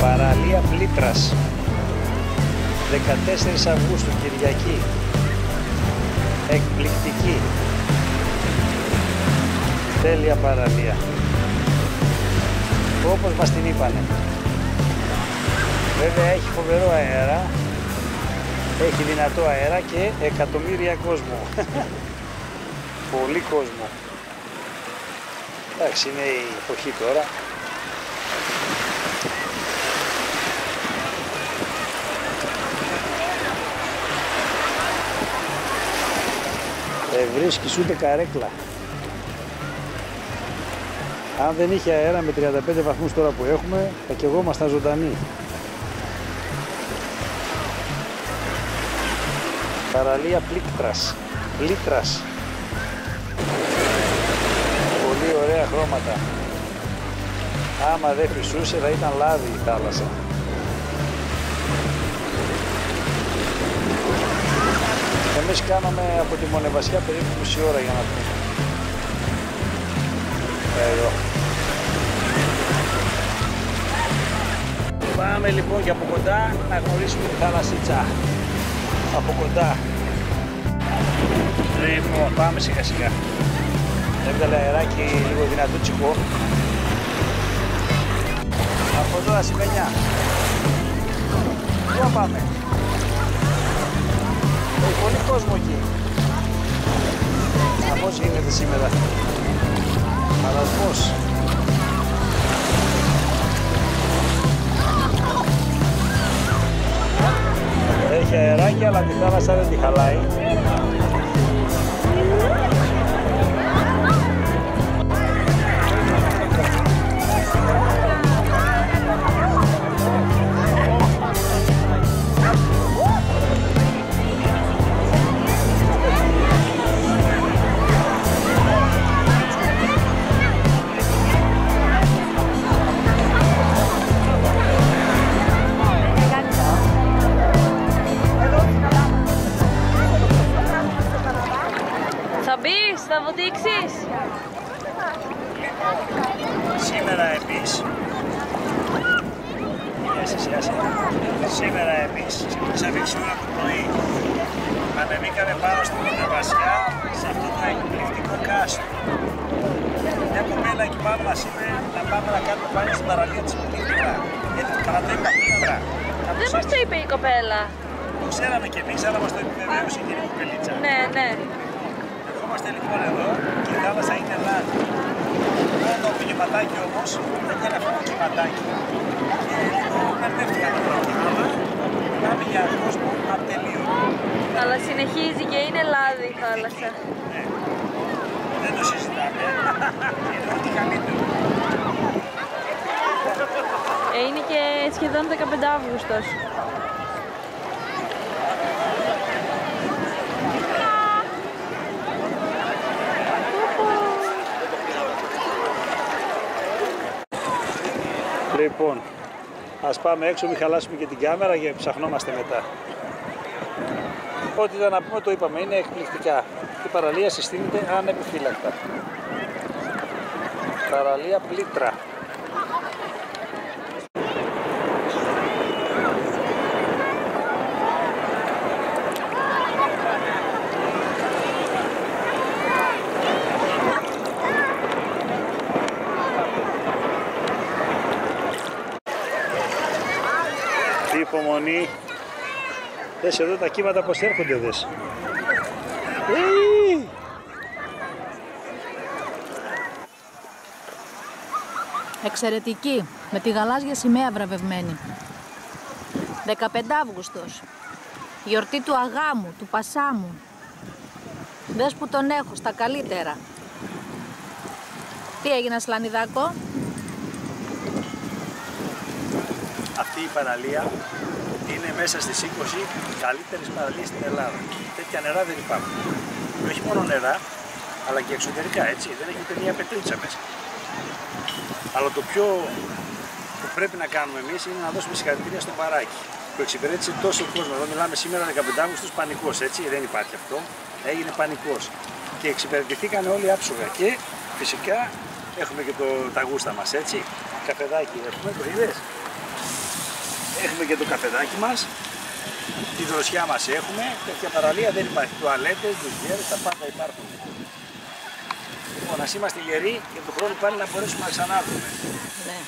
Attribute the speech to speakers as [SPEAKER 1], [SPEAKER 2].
[SPEAKER 1] Παραλία Πλήτρας. 14 Αυγούστου Κυριακή. Εκπληκτική τέλεια παραλία. Όπως μας την είπανε. Βέβαια έχει φοβερό αέρα. Έχει δυνατό αέρα και εκατομμύρια κόσμο. Πολύ κόσμο. Εντάξει είναι η εποχή τώρα. Δεν βρίσκεις ούτε καρέκλα. Αν δεν είχε αέρα με 35 βαθμούς τώρα που έχουμε, θα και εγώ ήμασταν ζωντανοί. Παραλία Πλήκτρας. Πλήτρας. Πολύ ωραία χρώματα. Άμα δεν φυσούσε θα ήταν λάδι η θάλασσα. Εμείς κάναμε από τη Μονεβασιά περίπου μισή ώρα για να πούμε. Εδώ. Πάμε λοιπόν και από κοντά να γνωρίσουμε τη θάλασσίτσα. Από κοντά. Λοιπόν, πάμε σιγά σιγά. Έβγαλε αεράκι λίγο δυνατό τσικό. Από εδώ σημαίνια. Πού να πάμε; Έχει πολύ κόσμο εκεί. Χαμός γίνεται σήμερα; Παρασμός. Έχει αεράκι αλλά τη θάλασσα δεν τη χαλάει.
[SPEAKER 2] Μπεις, θα βοδείξεις.
[SPEAKER 1] Σήμερα εμείς Άσε, άσε. Σήμερα εμείς ξύπνησα 6 ώρα το πρωί ανεβήκαμε πάνω στην Μονεβασιά σε αυτό το εκπληκτικό κάστρο. Μια κοπέλα εκεί πάνω μας είπε να πάμε να κάνουμε πάλι στην παραλία της Πλήτρα. Γιατί καλά το είπα Πλήτρα.
[SPEAKER 2] Δεν μας το είπε η κοπέλα.
[SPEAKER 1] Το ξέραμε κι εμείς, αλλά μας το επιβεβαίωσε η κυρία Κοπελίτσα.
[SPEAKER 2] Ναι, ναι.
[SPEAKER 1] Ερχόμαστε λοιπόν εδώ και η θάλασσα είναι λάδι. Μόνο το κυματάκι όμως δεν είναι αυτό το κυματάκι. Και λίγο μπερδεύτηκαν τα πράγματα. Αλλά μιλάμε για κόσμο ατελείωτο.
[SPEAKER 2] Αλλά συνεχίζει και είναι λάδι η θάλασσα.
[SPEAKER 1] Ναι. Δεν το συζητάμε. είναι ό,τι καλύτερο.
[SPEAKER 2] Ε, είναι και σχεδόν 15 Αύγουστος.
[SPEAKER 1] Λοιπόν, ας πάμε έξω, μην χαλάσουμε και την κάμερα και ψαχνόμαστε μετά. Ό,τι ήταν να πούμε το είπαμε, είναι εκπληκτικά. Η παραλία συστήνεται ανεπιφύλακτα. Παραλία Πλήτρα. Τι υπομονή. Δες εδώ τα κύματα πως έρχονται δες. Ει!
[SPEAKER 3] Εξαιρετική, με τη γαλάζια σημαία βραβευμένη. 15 Αύγουστος. Γιορτή του αγάμου, του πασάμου. Δες που τον έχω, στα καλύτερα. Τι έγινε, Σλανιδάκο;
[SPEAKER 1] Αυτή η παραλία είναι μέσα στις 20 καλύτερες παραλίες στην Ελλάδα. Τέτοια νερά δεν υπάρχουν. Και όχι μόνο νερά, αλλά και εξωτερικά έτσι. Δεν έχει ούτε μία πετρίτσα μέσα. Αλλά το πιο που πρέπει να κάνουμε εμείς είναι να δώσουμε συγχαρητήρια στον παράκι που εξυπηρέτησε τόσο κόσμο. Εδώ μιλάμε σήμερα 15 Αύγουστο πανικός, έτσι. Δεν υπάρχει αυτό. Έγινε πανικός. Και εξυπηρετηθήκαν όλοι άψογα. Και φυσικά έχουμε και το, τα γούστα μας, έτσι. Καφεδάκι έχουμε, το είδες; Έχουμε και το καφεδάκι μας. Τη δροσιά μας έχουμε. Τέτοια παραλία δεν υπάρχει. Τουαλέτες, δουλειέ, τα πάντα υπάρχουν. Λοιπόν, ας είμαστε γεροί και τον χρόνο πάλι να μπορέσουμε να ξανάρθουμε.
[SPEAKER 3] Ναι.